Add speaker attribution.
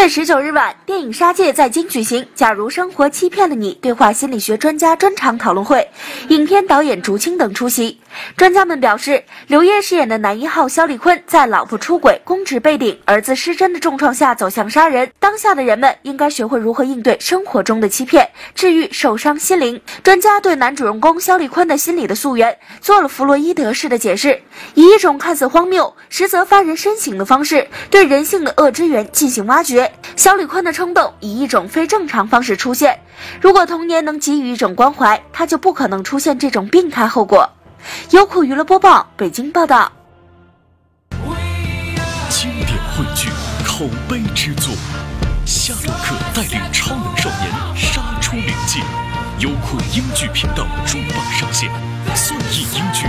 Speaker 1: 月十九日晚，电影《杀戒》在京举行《假如生活欺骗了你》对话心理学专家专场讨论会，影片导演竹青等出席。专家们表示，刘烨饰演的男一号肖立坤在老婆出轨、公职被顶、儿子失贞的重创下走向杀人。当下的人们应该学会如何应对生活中的欺骗，治愈受伤心灵。专家对男主人公肖立坤的心理的溯源做了弗洛伊德式的解释，以一种看似荒谬，实则发人深省的方式，对人性的恶之源进行挖掘。肖立坤的冲动以一种非正常方式出现，如果童年能给予一种关怀，他就不可能出现这种病态后果。优酷娱乐播报，北京报道。
Speaker 2: 经典汇聚，口碑之作，夏洛克带领超能少年杀出灵界，优酷英剧频道重磅上线，算一英剧